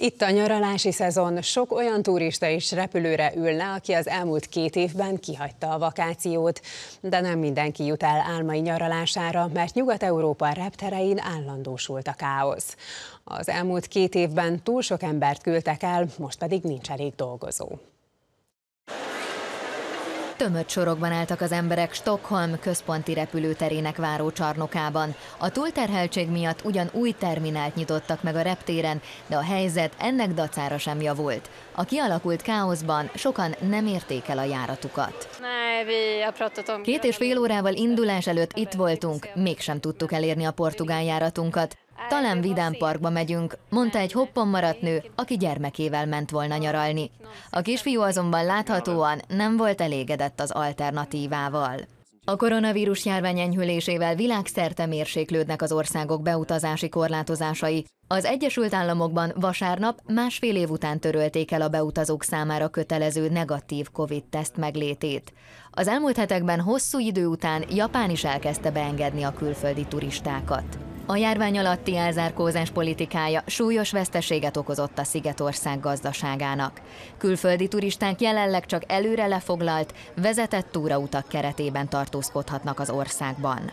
Itt a nyaralási szezon, sok olyan turista is repülőre ülne, aki az elmúlt két évben kihagyta a vakációt. De nem mindenki jut el álmai nyaralására, mert Nyugat-Európa repterein állandósult a káosz. Az elmúlt két évben túl sok embert küldtek el, most pedig nincs elég dolgozó. Tömött sorokban álltak az emberek Stockholm központi repülőterének várócsarnokában. A túlterheltség miatt ugyan új terminált nyitottak meg a reptéren, de a helyzet ennek dacára sem javult. A kialakult káoszban sokan nem érték el a járatukat. Két és fél órával indulás előtt itt voltunk, mégsem tudtuk elérni a portugál járatunkat. Talán Vidám Parkba megyünk, mondta egy hoppon maradt nő, aki gyermekével ment volna nyaralni. A kisfiú azonban láthatóan nem volt elégedett az alternatívával. A koronavírus járvány enyhülésével világszerte mérséklődnek az országok beutazási korlátozásai. Az Egyesült Államokban vasárnap másfél év után törölték el a beutazók számára kötelező negatív COVID-teszt meglétét. Az elmúlt hetekben hosszú idő után Japán is elkezdte beengedni a külföldi turistákat. A járvány alatti elzárkózás politikája súlyos veszteséget okozott a Szigetország gazdaságának. Külföldi turisták jelenleg csak előre lefoglalt, vezetett túrautak keretében tartózkodhatnak az országban.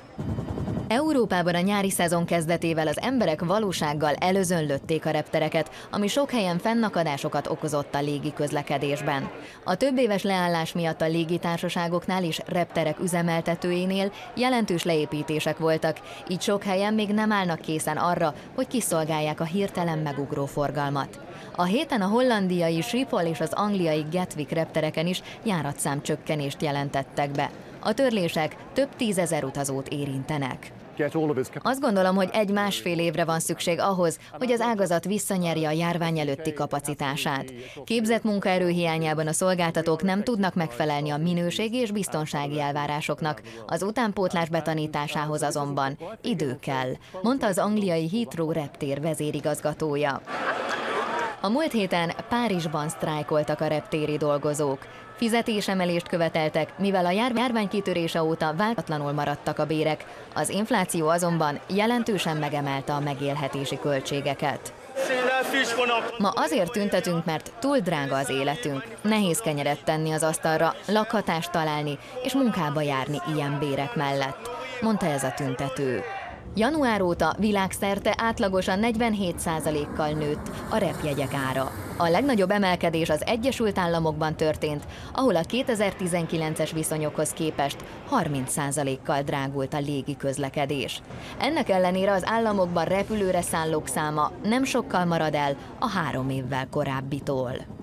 Európában a nyári szezon kezdetével az emberek valósággal előzönlötték a reptereket, ami sok helyen fennakadásokat okozott a légi közlekedésben. A több éves leállás miatt a légitársaságoknál és repterek üzemeltetőinél jelentős leépítések voltak, így sok helyen még nem állnak készen arra, hogy kiszolgálják a hirtelen megugró forgalmat. A héten a hollandiai Schiphol és az angliai Gatwick reptereken is járatszám csökkenést jelentettek be. A törlések több tízezer utazót érintenek. Azt gondolom, hogy egy-másfél évre van szükség ahhoz, hogy az ágazat visszanyerje a járvány előtti kapacitását. Képzett munkaerő hiányában a szolgáltatók nem tudnak megfelelni a minőségi és biztonsági elvárásoknak. Az utánpótlás betanításához azonban idő kell, mondta az angliai Heathrow reptér vezérigazgatója. A múlt héten Párizsban sztrájkoltak a reptéri dolgozók. Fizetésemelést követeltek, mivel a járvány kitörése óta váltatlanul maradtak a bérek. Az infláció azonban jelentősen megemelte a megélhetési költségeket. Ma azért tüntetünk, mert túl drága az életünk. Nehéz kenyeret tenni az asztalra, lakhatást találni és munkába járni ilyen bérek mellett, mondta ez a tüntető. Január óta világszerte átlagosan 47%-kal nőtt a repjegyek ára. A legnagyobb emelkedés az Egyesült Államokban történt, ahol a 2019-es viszonyokhoz képest 30%-kal drágult a légi közlekedés. Ennek ellenére az államokban repülőre szállók száma nem sokkal marad el a három évvel korábbitól.